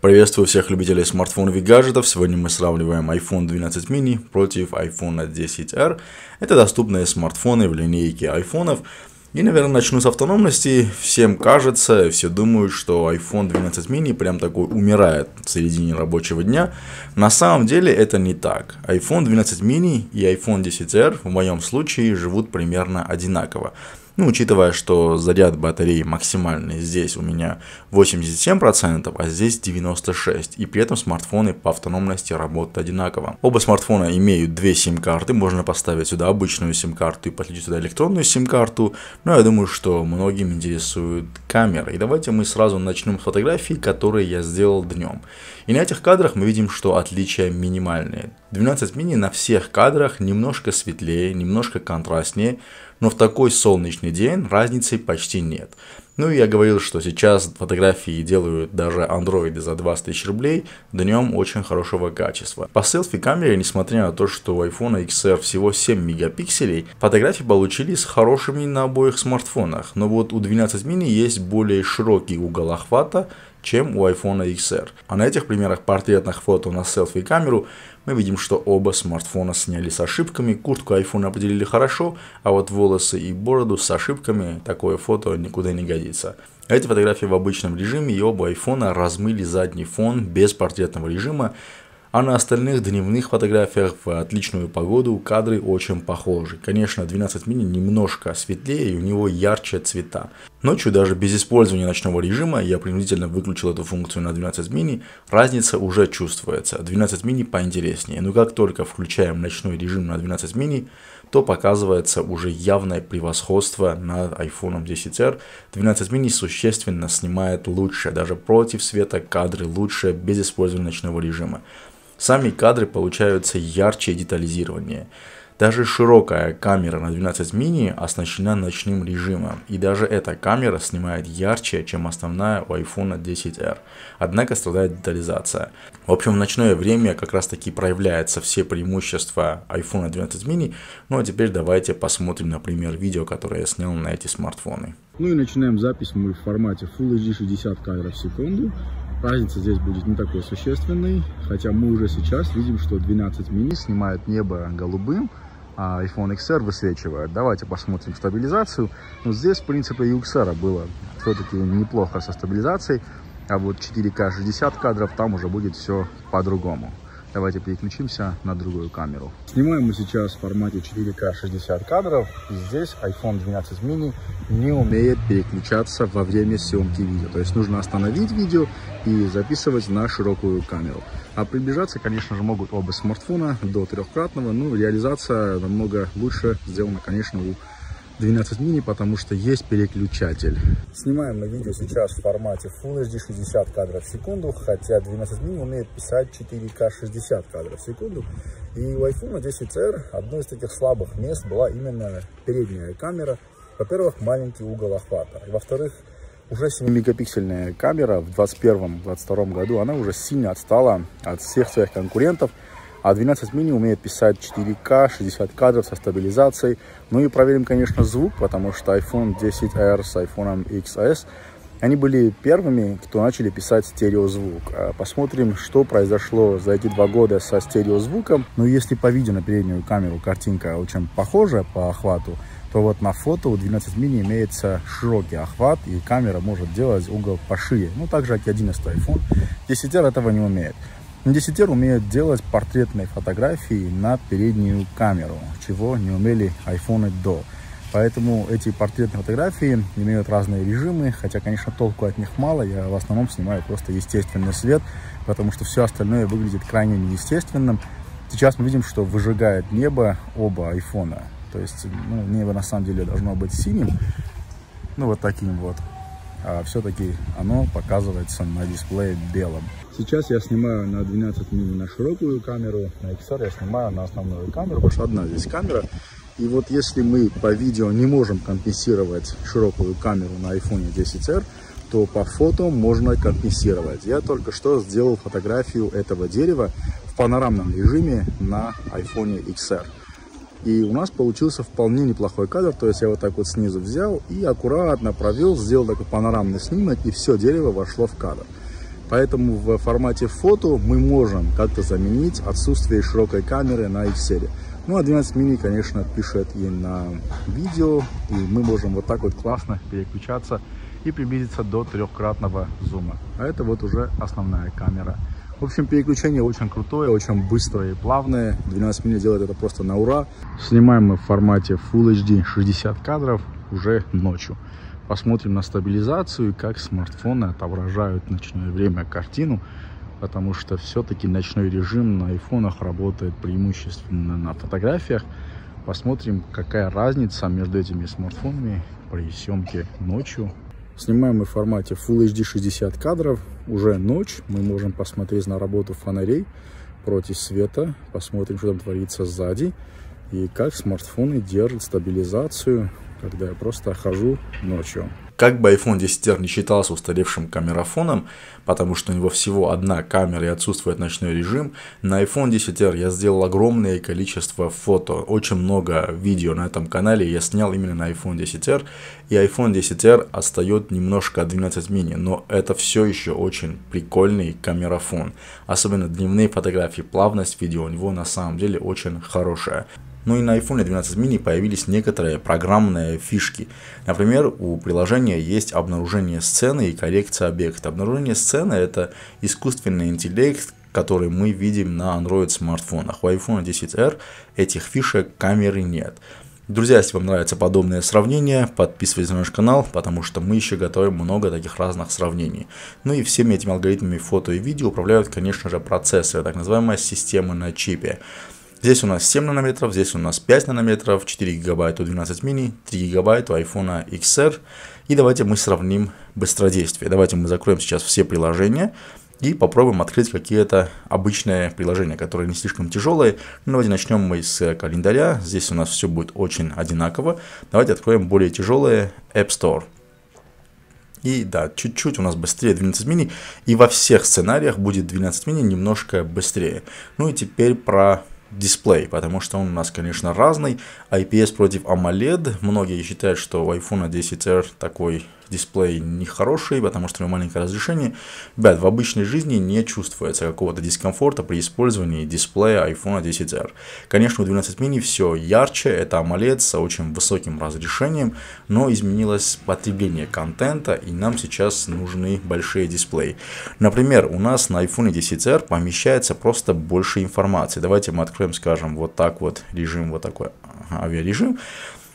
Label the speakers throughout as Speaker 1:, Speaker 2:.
Speaker 1: Приветствую всех любителей смартфонов и гаджетов. Сегодня мы сравниваем iPhone 12 mini против iPhone 10R. Это доступные смартфоны в линейке айфонов. И, наверное, начну с автономности. Всем кажется, все думают, что iPhone 12 mini прям такой умирает в середине рабочего дня. На самом деле это не так. iPhone 12 mini и iPhone 10R в моем случае живут примерно одинаково. Ну, учитывая, что заряд батареи максимальный здесь у меня 87%, а здесь 96%. И при этом смартфоны по автономности работают одинаково. Оба смартфона имеют две сим-карты. Можно поставить сюда обычную сим-карту и подключить сюда электронную сим-карту. Но я думаю, что многим интересует камера. И давайте мы сразу начнем с фотографий, которые я сделал днем. И на этих кадрах мы видим, что отличия минимальные. 12 мини на всех кадрах немножко светлее, немножко контрастнее но в такой солнечный день разницы почти нет. Ну и я говорил, что сейчас фотографии делают даже андроиды за 20 тысяч рублей, днем очень хорошего качества. По селфи-камере, несмотря на то, что у iPhone XR всего 7 мегапикселей, фотографии получились хорошими на обоих смартфонах, но вот у 12 mini есть более широкий угол охвата, чем у iPhone XR. А на этих примерах портретных фото на селфи-камеру мы видим, что оба смартфона сняли с ошибками, куртку iPhone определили хорошо, а вот волосы и бороду с ошибками такое фото никуда не годится. Эти фотографии в обычном режиме и оба айфона размыли задний фон без портретного режима, а на остальных дневных фотографиях в отличную погоду кадры очень похожи. Конечно, 12 мини немножко светлее и у него ярче цвета. Ночью даже без использования ночного режима, я принудительно выключил эту функцию на 12 мини, разница уже чувствуется. 12 мини поинтереснее, но как только включаем ночной режим на 12 мини, то показывается уже явное превосходство над iPhone 10R. 12 mini существенно снимает лучше, даже против света кадры лучше без использования ночного режима. Сами кадры получаются ярче и детализированнее. Даже широкая камера на 12 мини оснащена ночным режимом, и даже эта камера снимает ярче, чем основная у iPhone 10R. Однако страдает детализация. В общем, в ночное время как раз таки проявляются все преимущества iPhone 12 mini. Ну а теперь давайте посмотрим, например, видео, которое я снял на эти смартфоны.
Speaker 2: Ну и начинаем запись мы в формате Full HD 60 кадров в секунду. Разница здесь будет не такой существенной, хотя мы уже сейчас видим, что 12 мини снимает небо голубым, а iPhone XR высвечивает. Давайте посмотрим стабилизацию. Ну, здесь, в принципе, и у XR было все-таки неплохо со стабилизацией, а вот 4К 60 кадров, там уже будет все по-другому. Давайте переключимся на другую камеру. Снимаем мы сейчас в формате 4К 60 кадров. Здесь iPhone 12 mini не умеет переключаться во время съемки видео. То есть нужно остановить видео и записывать на широкую камеру. А приближаться, конечно же, могут оба смартфона до трехкратного. Но реализация намного лучше сделана, конечно, у 12 мини, потому что есть переключатель. Снимаем мы видео сейчас в формате Full HD 60 кадров в секунду, хотя 12 мини умеет писать 4К 60 кадров в секунду. И у iPhone 10R одно из таких слабых мест была именно передняя камера. Во-первых, маленький угол охвата. Во-вторых, уже 7-мегапиксельная камера в 2021-2022 году, она уже сильно отстала от всех своих конкурентов. А 12 мини умеет писать 4К, 60 кадров со стабилизацией. Ну и проверим, конечно, звук, потому что iPhone 10R с iPhone XS, они были первыми, кто начали писать стереозвук. А посмотрим, что произошло за эти два года со стереозвуком. Ну, если по видео на переднюю камеру картинка очень похожа по охвату, то вот на фото у 12 мини имеется широкий охват, и камера может делать угол пошире. Ну, так же, как и 11 iPhone. 10R этого не умеет. Десятер умеет делать портретные фотографии на переднюю камеру, чего не умели айфоны до. Поэтому эти портретные фотографии имеют разные режимы, хотя, конечно, толку от них мало. Я в основном снимаю просто естественный свет, потому что все остальное выглядит крайне неестественным. Сейчас мы видим, что выжигает небо оба айфона. То есть ну, небо на самом деле должно быть синим, ну вот таким вот. А все-таки оно показывается на дисплее белым. Сейчас я снимаю на 12 мини на широкую камеру, на XR я снимаю на основную камеру, потому что одна здесь камера. И вот если мы по видео не можем компенсировать широкую камеру на iPhone 10R, то по фото можно компенсировать. Я только что сделал фотографию этого дерева в панорамном режиме на iPhone XR. И у нас получился вполне неплохой кадр, то есть я вот так вот снизу взял и аккуратно провел, сделал такой панорамный снимок, и все дерево вошло в кадр. Поэтому в формате фото мы можем как-то заменить отсутствие широкой камеры на X-серии. Ну а 12 мини, конечно, пишет и на видео, и мы можем вот так вот классно переключаться и приблизиться до трехкратного зума. А это вот уже основная камера. В общем, переключение очень крутое, очень быстрое и плавное. 12 мини делает это просто на ура. Снимаем мы в формате Full HD 60 кадров уже ночью. Посмотрим на стабилизацию, как смартфоны отображают ночное время картину, потому что все-таки ночной режим на айфонах работает преимущественно на фотографиях. Посмотрим, какая разница между этими смартфонами при съемке ночью Снимаем мы в формате Full HD 60 кадров. Уже ночь. Мы можем посмотреть на работу фонарей против света. Посмотрим, что там творится сзади. И как смартфоны держат стабилизацию, когда я просто хожу ночью.
Speaker 1: Как бы iPhone 10R не считался устаревшим камерафоном, потому что у него всего одна камера и отсутствует ночной режим, на iPhone 10R я сделал огромное количество фото, очень много видео на этом канале я снял именно на iPhone 10R, и iPhone 10R отстает немножко от 12 mini, но это все еще очень прикольный камерафон, особенно дневные фотографии, плавность видео у него на самом деле очень хорошая. Ну и на iPhone 12 mini появились некоторые программные фишки. Например, у приложения есть обнаружение сцены и коррекция объекта. Обнаружение сцены это искусственный интеллект, который мы видим на Android смартфонах. У iPhone 10R этих фишек камеры нет. Друзья, если вам нравится подобное сравнение, подписывайтесь на наш канал, потому что мы еще готовим много таких разных сравнений. Ну и всеми этими алгоритмами фото и видео управляют, конечно же, процессоры, так называемая система на чипе. Здесь у нас 7 нанометров, здесь у нас 5 нанометров, 4 гигабайта у 12 мини, 3 гигабайта iPhone XR. И давайте мы сравним быстродействие. Давайте мы закроем сейчас все приложения и попробуем открыть какие-то обычные приложения, которые не слишком тяжелые. Ну, давайте начнем мы с календаря. Здесь у нас все будет очень одинаково. Давайте откроем более тяжелые App Store. И да, чуть-чуть у нас быстрее 12 мини. И во всех сценариях будет 12 мини немножко быстрее. Ну и теперь про дисплей, потому что он у нас, конечно, разный. IPS против AMOLED. Многие считают, что у iPhone 10R такой дисплей нехороший, потому что у него маленькое разрешение. Ребят, в обычной жизни не чувствуется какого-то дискомфорта при использовании дисплея iPhone 10R. Конечно, у 12 mini все ярче, это AMOLED с очень высоким разрешением, но изменилось потребление контента, и нам сейчас нужны большие дисплеи. Например, у нас на iPhone 10R помещается просто больше информации. Давайте мы откроем, скажем, вот так вот режим, вот такой авиарежим.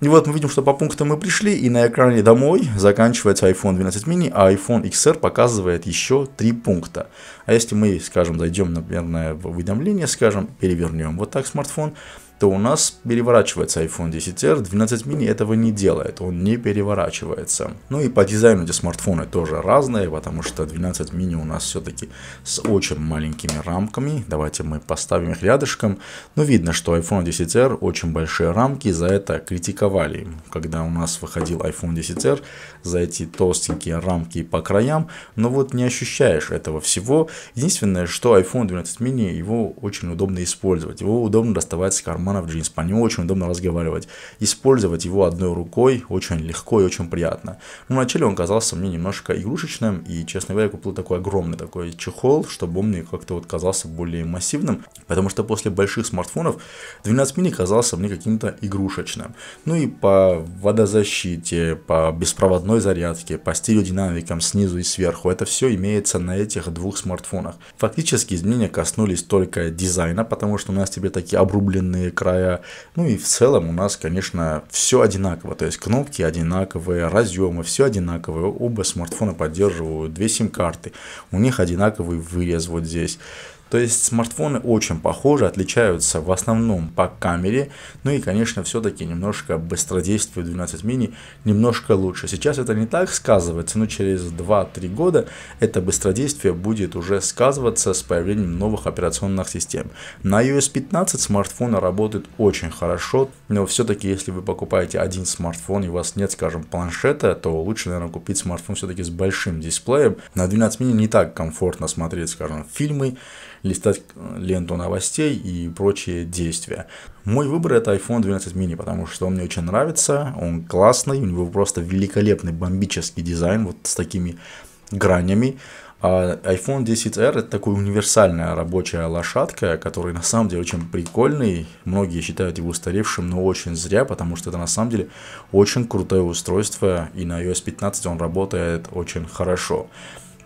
Speaker 1: И вот мы видим, что по пунктам мы пришли, и на экране домой заканчивается iPhone 12 mini, а iPhone XR показывает еще три пункта. А если мы, скажем, зайдем, наверное, в уведомление, скажем, перевернем вот так смартфон, то у нас переворачивается iPhone 10R, 12 mini этого не делает, он не переворачивается. Ну и по дизайну эти смартфоны тоже разные, потому что 12 mini у нас все-таки с очень маленькими рамками. Давайте мы поставим их рядышком. Ну видно, что iPhone 10R очень большие рамки, за это критиковали. Когда у нас выходил iPhone 10R, за эти толстенькие рамки по краям, но вот не ощущаешь этого всего. Единственное, что iPhone 12 mini, его очень удобно использовать, его удобно доставать с кармана карманов джинс. По нему очень удобно разговаривать. Использовать его одной рукой очень легко и очень приятно. Ну, вначале он казался мне немножко игрушечным, и, честно говоря, я купил такой огромный такой чехол, чтобы он мне как-то вот казался более массивным, потому что после больших смартфонов 12 мини казался мне каким-то игрушечным. Ну и по водозащите, по беспроводной зарядке, по стереодинамикам снизу и сверху, это все имеется на этих двух смартфонах. Фактически изменения коснулись только дизайна, потому что у нас теперь такие обрубленные края. Ну и в целом у нас, конечно, все одинаково. То есть кнопки одинаковые, разъемы, все одинаковые. Оба смартфона поддерживают две сим-карты. У них одинаковый вырез вот здесь. То есть смартфоны очень похожи, отличаются в основном по камере, ну и, конечно, все-таки немножко быстродействие 12 мини немножко лучше. Сейчас это не так сказывается, но через 2-3 года это быстродействие будет уже сказываться с появлением новых операционных систем. На iOS 15 смартфоны работают очень хорошо, но все-таки, если вы покупаете один смартфон и у вас нет, скажем, планшета, то лучше, наверное, купить смартфон все-таки с большим дисплеем. На 12 мини не так комфортно смотреть, скажем, фильмы, листать ленту новостей и прочие действия. Мой выбор это iPhone 12 mini, потому что он мне очень нравится, он классный, у него просто великолепный бомбический дизайн, вот с такими гранями. А iPhone 10R это такой универсальная рабочая лошадка, который на самом деле очень прикольный. Многие считают его устаревшим, но очень зря, потому что это на самом деле очень крутое устройство, и на iOS 15 он работает очень хорошо.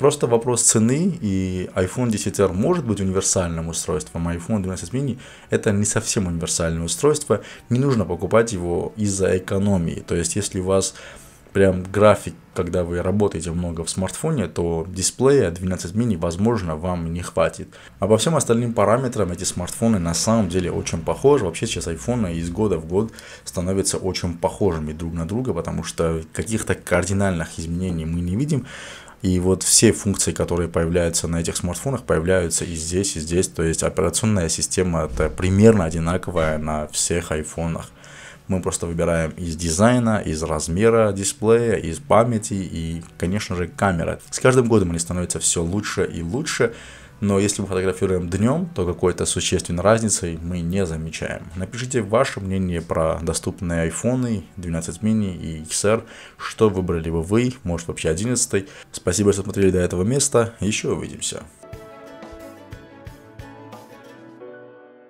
Speaker 1: Просто вопрос цены, и iPhone 10R может быть универсальным устройством, а iPhone 12 mini это не совсем универсальное устройство, не нужно покупать его из-за экономии. То есть, если у вас прям график, когда вы работаете много в смартфоне, то дисплея 12 мини, возможно, вам не хватит. А по всем остальным параметрам эти смартфоны на самом деле очень похожи. Вообще сейчас iPhone из года в год становятся очень похожими друг на друга, потому что каких-то кардинальных изменений мы не видим. И вот все функции, которые появляются на этих смартфонах, появляются и здесь, и здесь. То есть операционная система это примерно одинаковая на всех айфонах. Мы просто выбираем из дизайна, из размера дисплея, из памяти и, конечно же, камера. С каждым годом они становятся все лучше и лучше. Но если мы фотографируем днем, то какой-то существенной разницы мы не замечаем. Напишите ваше мнение про доступные iPhone 12 mini и XR, что выбрали бы вы, может вообще 11. Спасибо, что смотрели до этого места, еще увидимся.